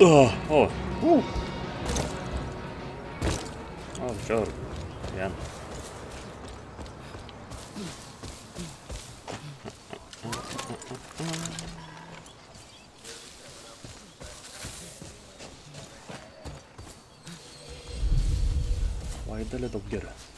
О, о, у. О, черт. я. Why the little girl?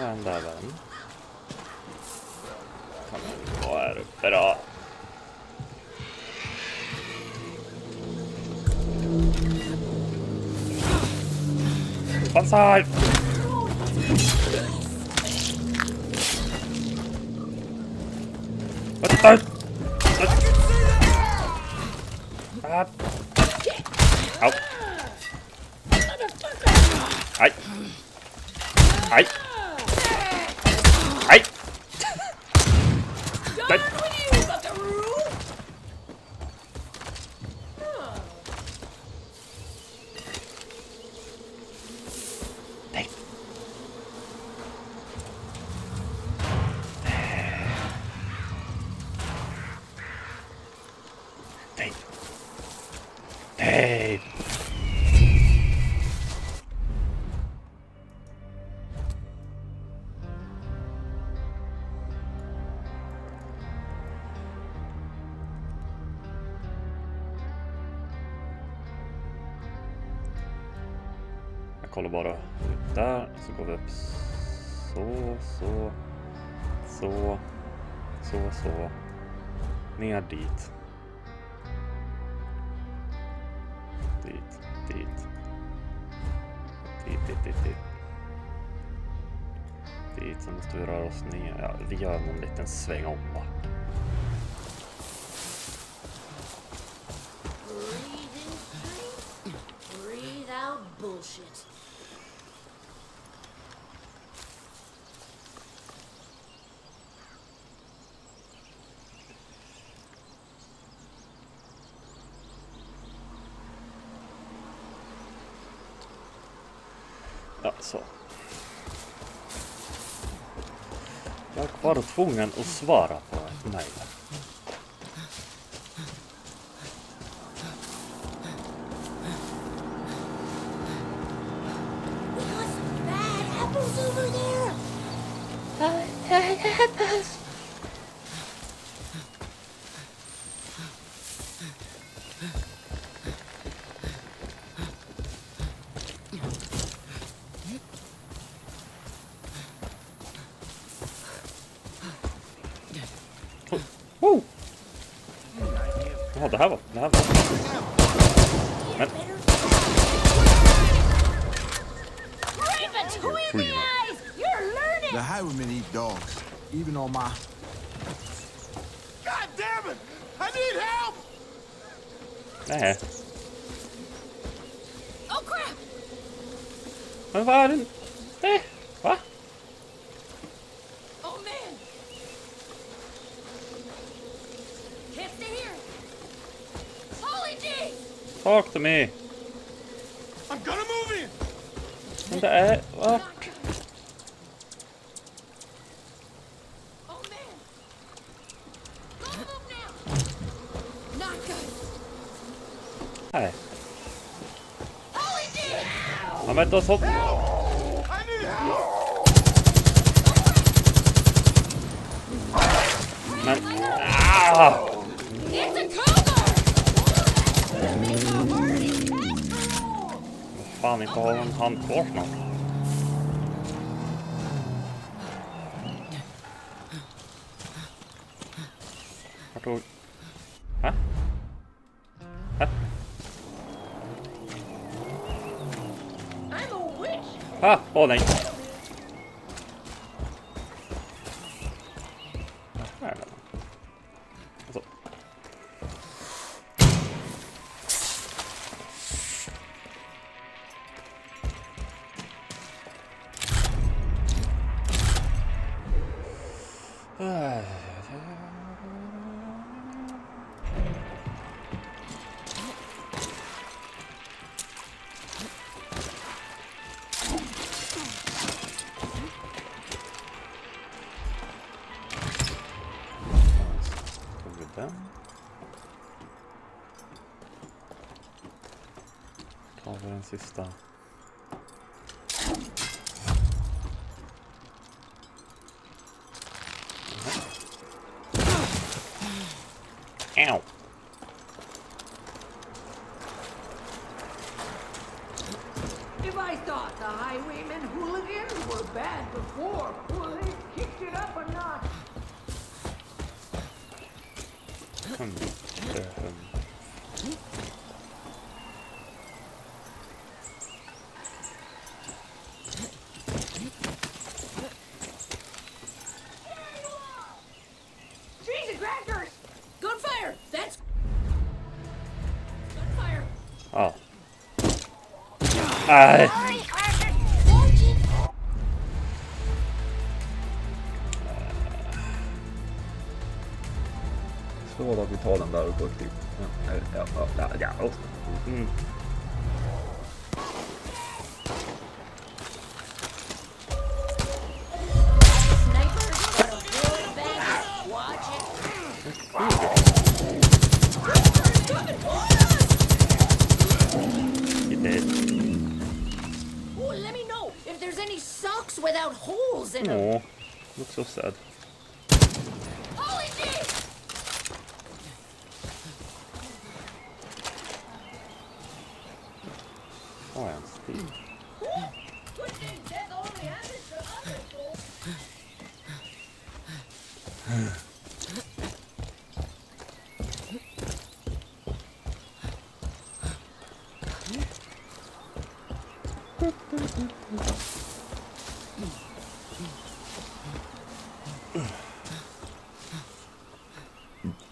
Ja, Den där var. Kan man gå här uppe då. Banzai! Kollar bara där, så går vi upp så, så, så, så, så, ner dit. Dit, dit. Dit, dit, dit, dit. Dit, så måste vi röra oss ner. Ja, vi gör någon liten sväng om va. Bullshit. Ja, så. Jag var tvungen att svara på ett mejl. Apples over there. Oh! Jaha, det här var... Det här var... Men... Read between the eyes. You're learning. The highwaymen eat dogs, even on my. God damn it! I need help! Nej. Oh crap! Men vad är det? Nej. Va? Oh man! Can't stay here. Holy jeez! Talk to me. I'm gonna move in! Men det är... Vart? Oh man! Don't move now! Not good! Nej. Ja, men då så... Men... Ah! Fan, inte har en hand kvar snart. おない Tog. Tar vi den sista. Uh, so sad.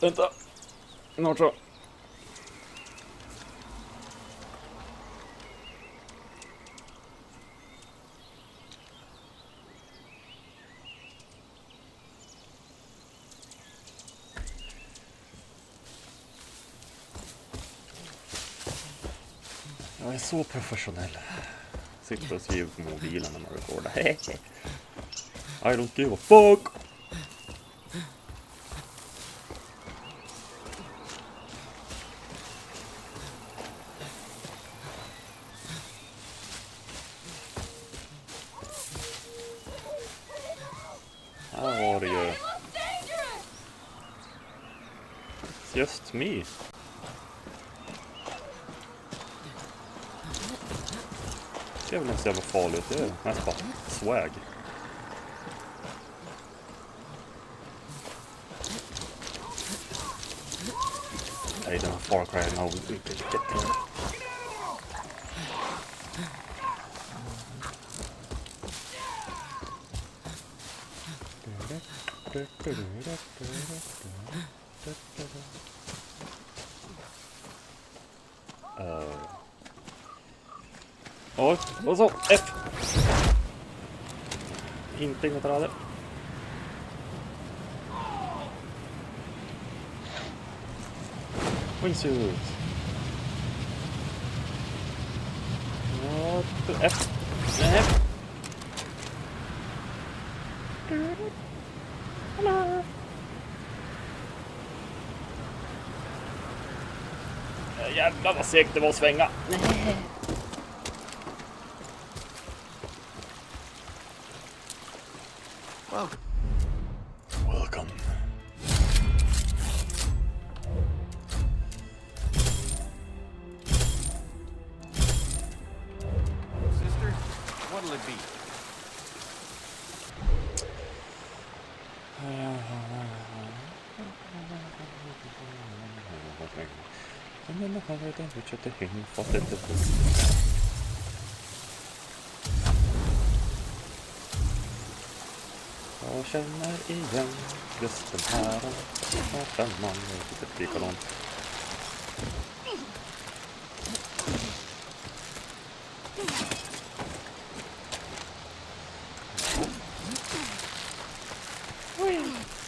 Vänta! Snart så. Jag är så professionell. Sitter och skriver på mobilen när man recordar. I don't give a fuck! right there. That's swag. Hey, don't Far Cry now. We, we get there. Inget rader. Wingsuit. Ja, F. F. Hello. Jävlar vad segt det var att svänga. Deci tehnic foarte tăcut. عشان مرئيا قصة الحارة فنان تتفكرون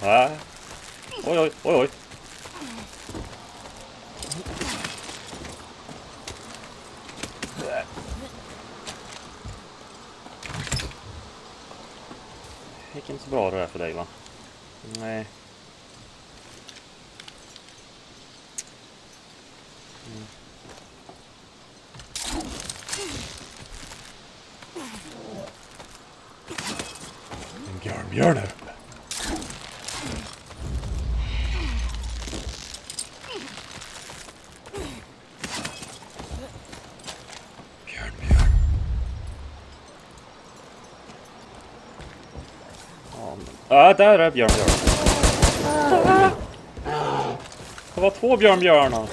Ah. Oi, oi, oi, oi. He. Görmüyor nerede? Ah, da, da, björn, björn. Det var två björnbjörnar.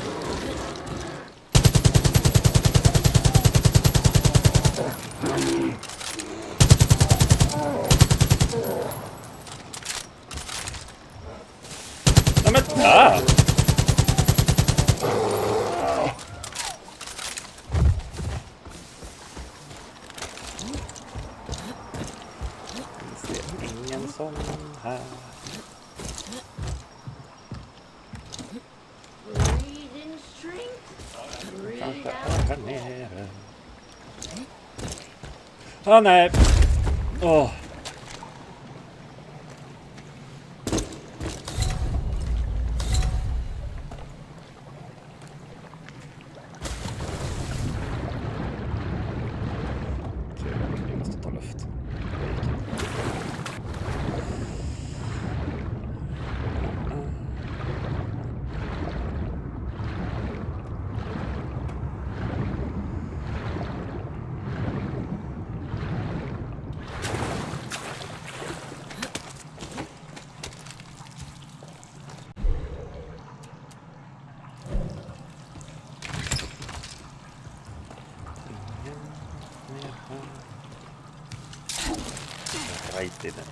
Nej men där! On that. Oh. 腹ってんだね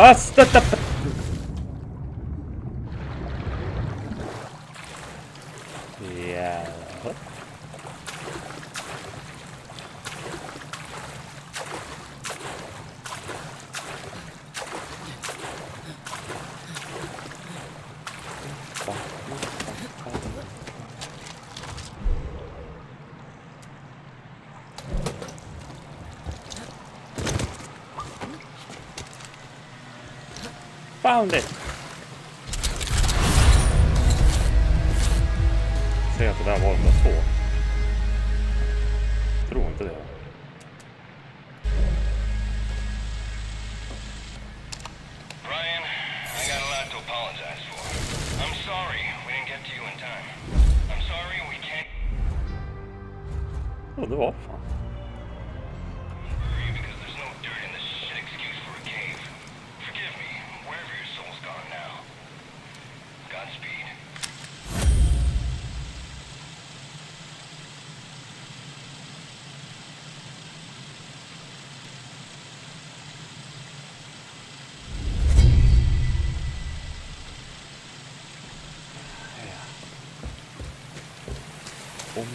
あ、スタッタッタ Found it! Säg att det där var de där två. Tror inte det.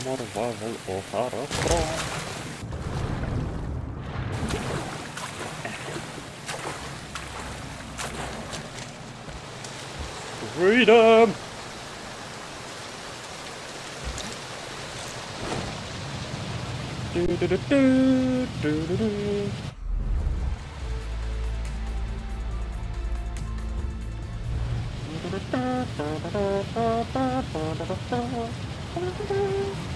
morva voi O'Hara from? Freedom! Do, do, do, do, do, do, do. Da da da da da da da da da da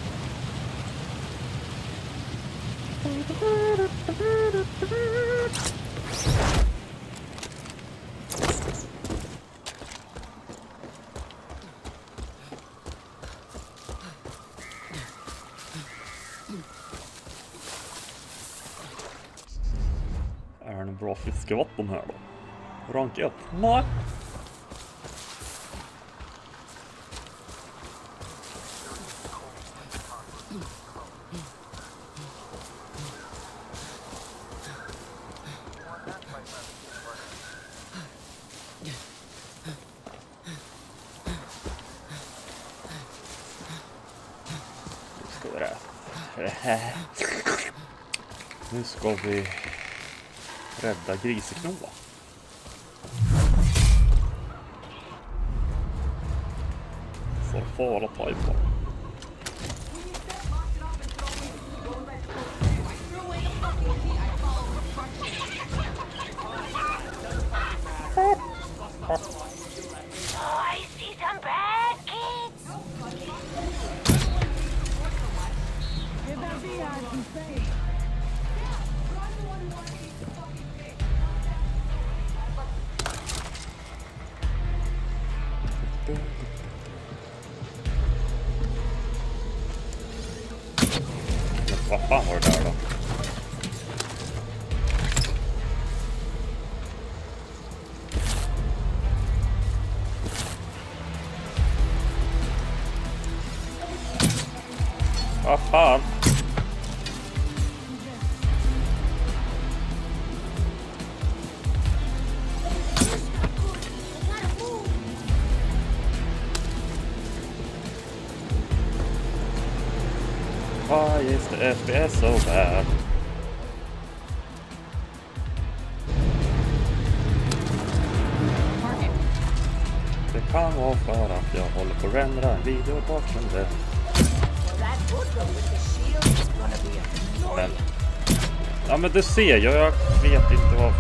Är det några bra fiskevatten här då? Rank 1? Nej. Nu ska vi rä- nu ska vi rädda Griseknoa. Så fara tajpa. Oh, Why is the FPS so bad? Det kan vara för att jag håller på att rendera en video bakom det. Men... Ja men du ser jag, jag vet inte vad...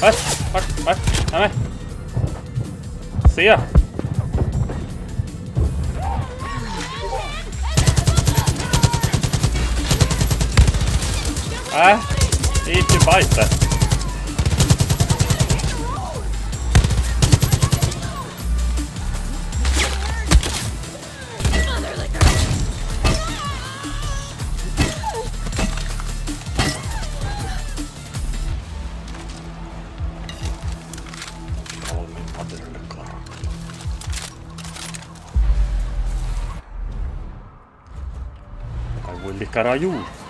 Vai, vai, vai. Vai, vai. See ya. Äh, ei baita. lyckas ha.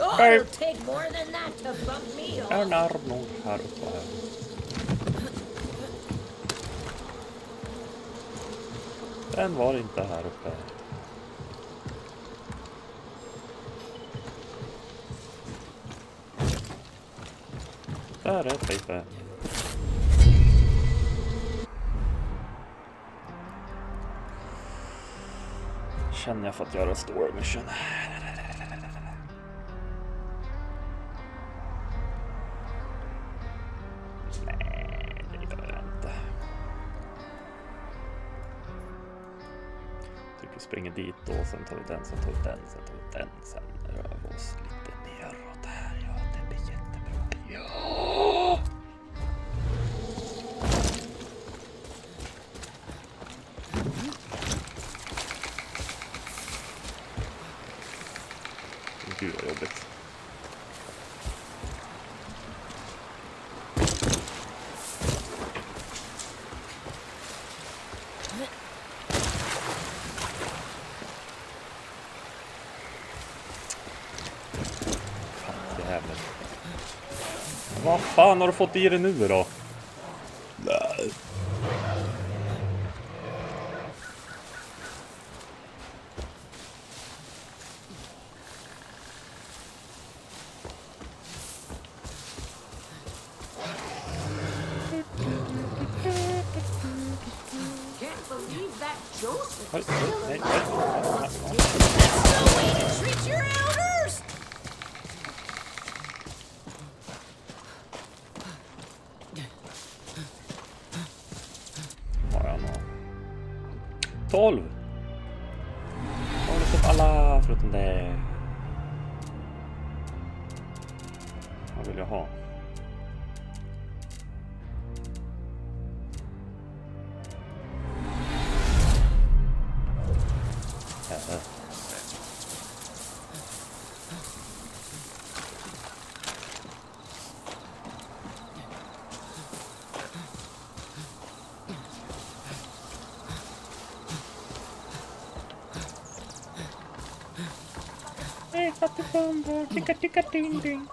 Oh, it'll take more than that to bump me off. En är nog här uppe här. Den var inte här uppe. Där är tejpen. Känner jag för att göra story mission. Sen så vi den, sen tar vi den, sen tar vi den, sen rör vi oss lite neråt här. Ja, det blir jättebra. Ja! Mm. Gud vad jobbigt. Yeah. Vad fan har du fått i dig nu då? Tatucumbu, tica tica ding ding.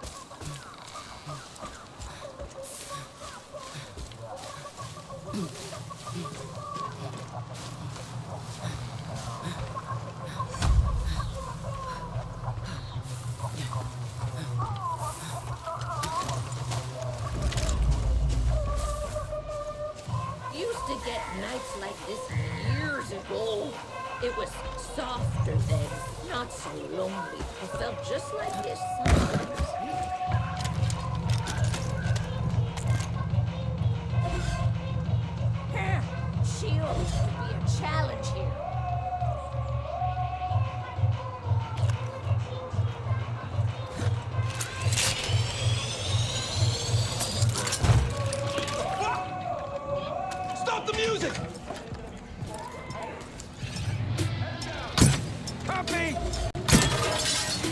Copy!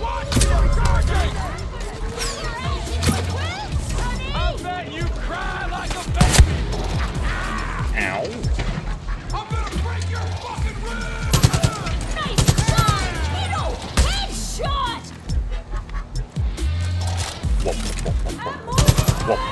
What? Charging! I bet you cry like a baby! Ow! I'm gonna break your fucking ribs! Nice shot! Hito! Headshot! Wop, wop, wop, wop,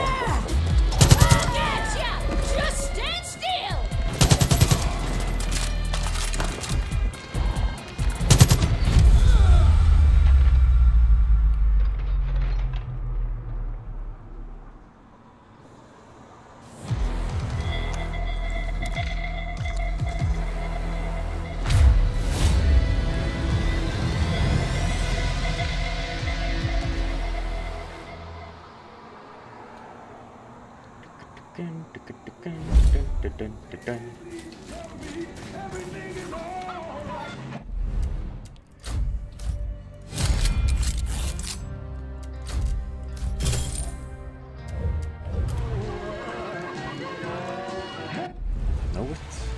Know it.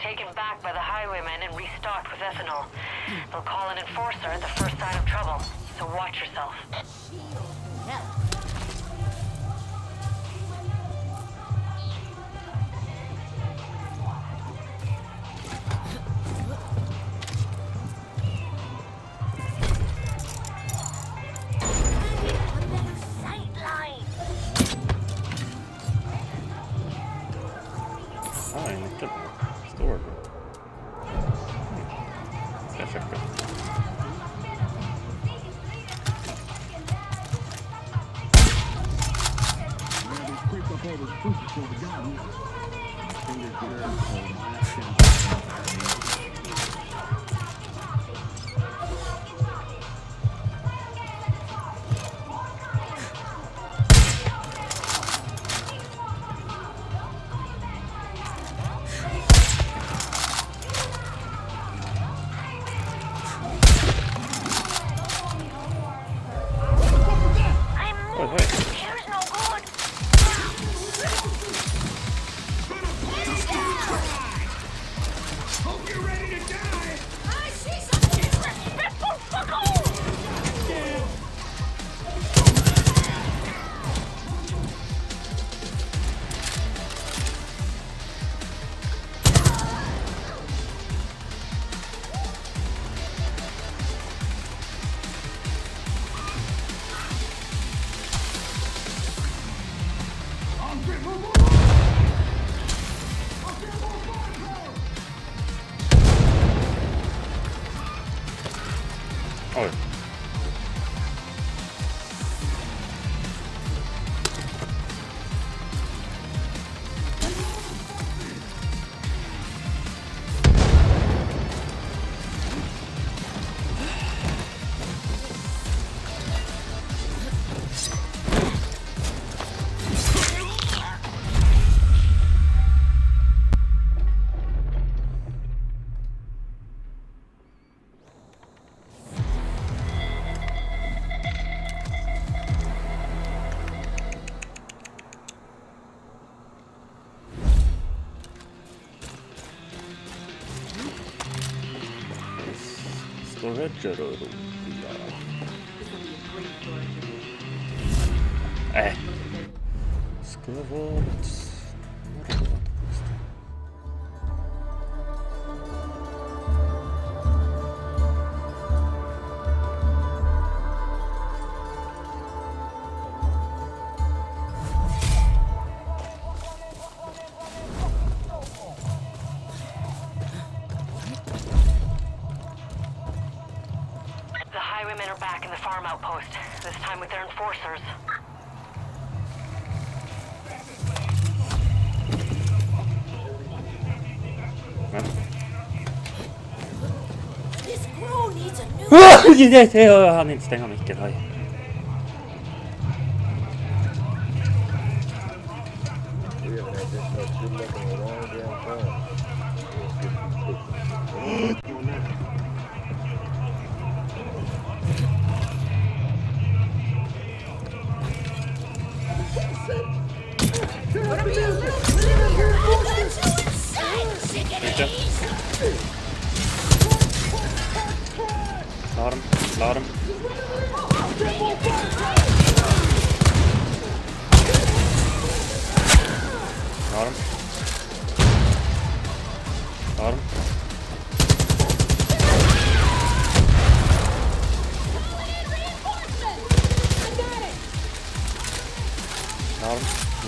Taken back by the highwaymen and restocked with ethanol. They'll call an enforcer at the first sign of trouble, 不，我不要你了。我跟的人，我跟你。はい Retro. farm outpost, this time with their enforcers. This crew needs a new...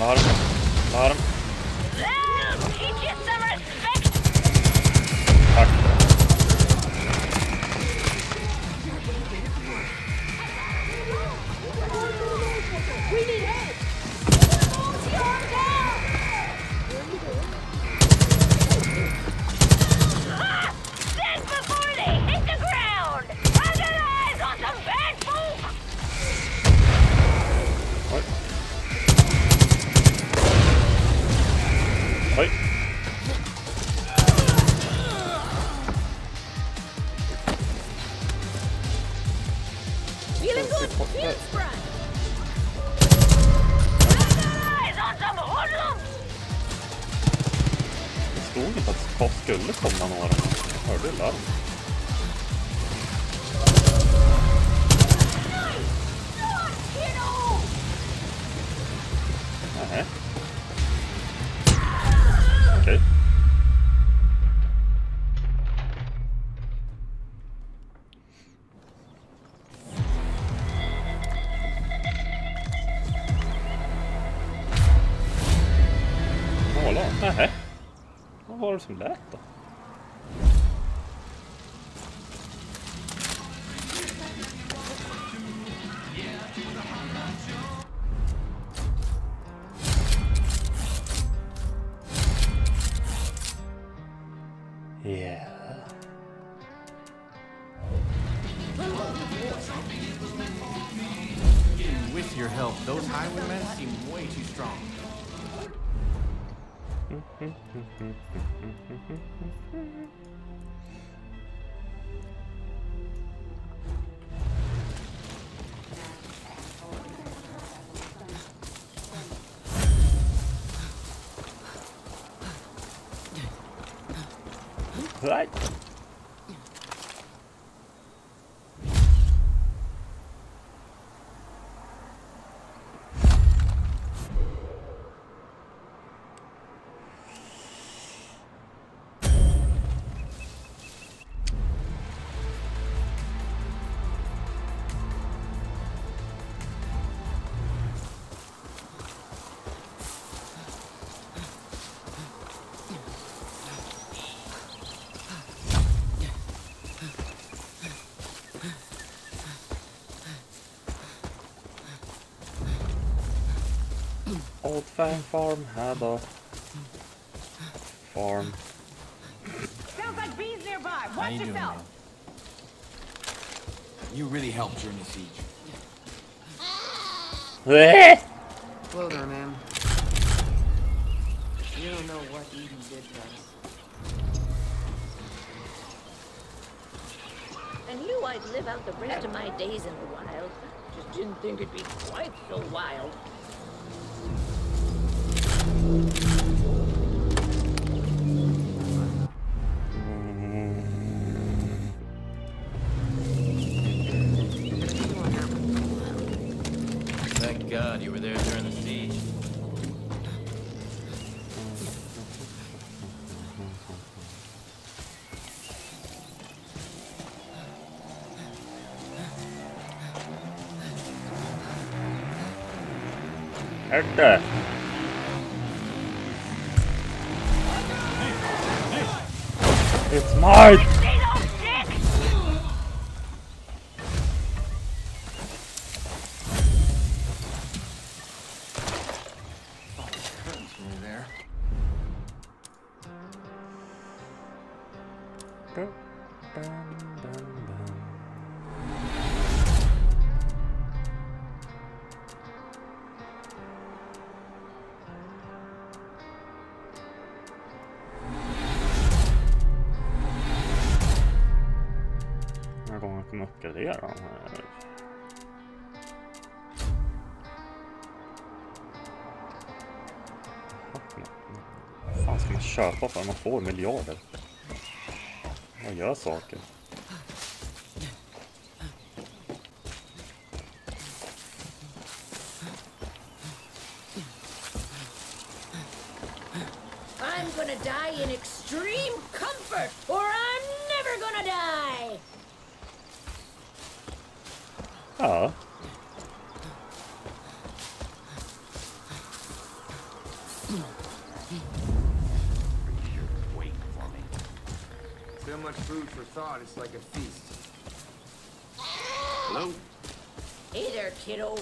Var mı? Var mı? som lät då? Old Fang Farm had a farm. Sounds like bees nearby. How Watch you yourself. man? You really helped during the siege. Bleh! Hello there, man. You don't know what Eden did to us. I knew I'd live out the rest of my days in the wild. Just didn't think it'd be quite so wild. It's mine! Köpa för man får miljarder? Man gör saker. I'm gonna die in extreme comfort, or I'm never gonna die! Ja. Wait for me. So much food for thought, it's like a feast. Hello? Hey there, kiddo.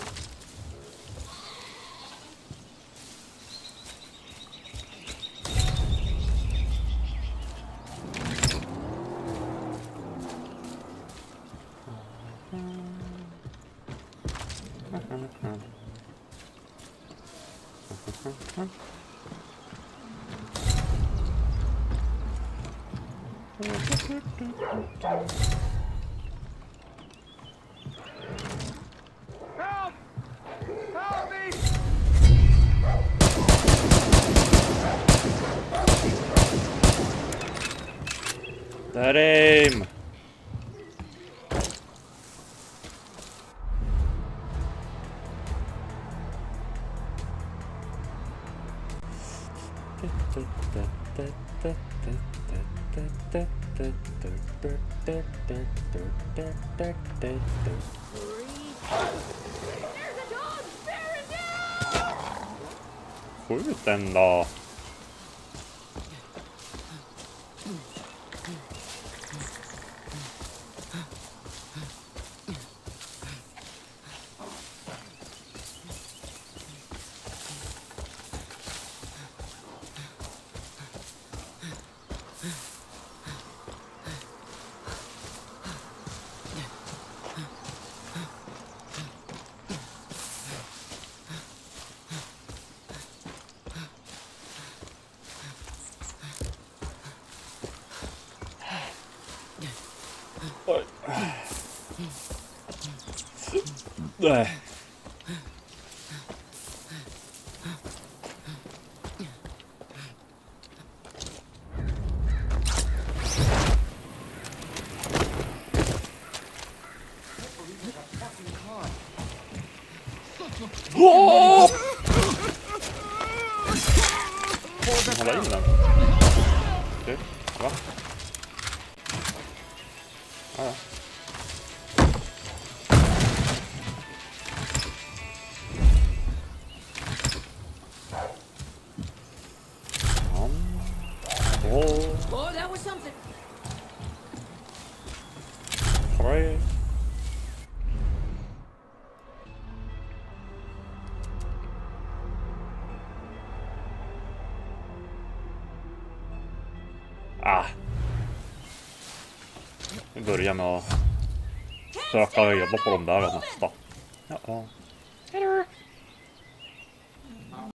Där aim! Skjut den då! All right. There. Börja med att försöka jobba på dem där nästa.